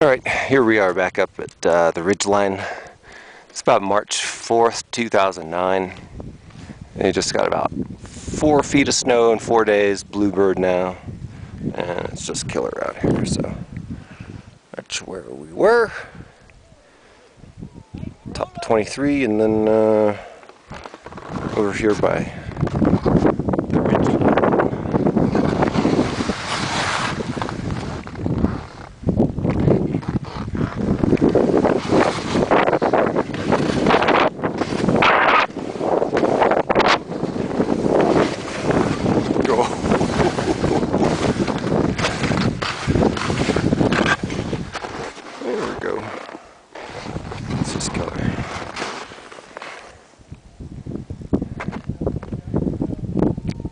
Alright, here we are back up at uh, the ridgeline. It's about March 4th, 2009. They just got about four feet of snow in four days, bluebird now. And it's just killer out here, so that's where we were. Top 23 and then uh, over here by go. What's this color?